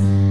us.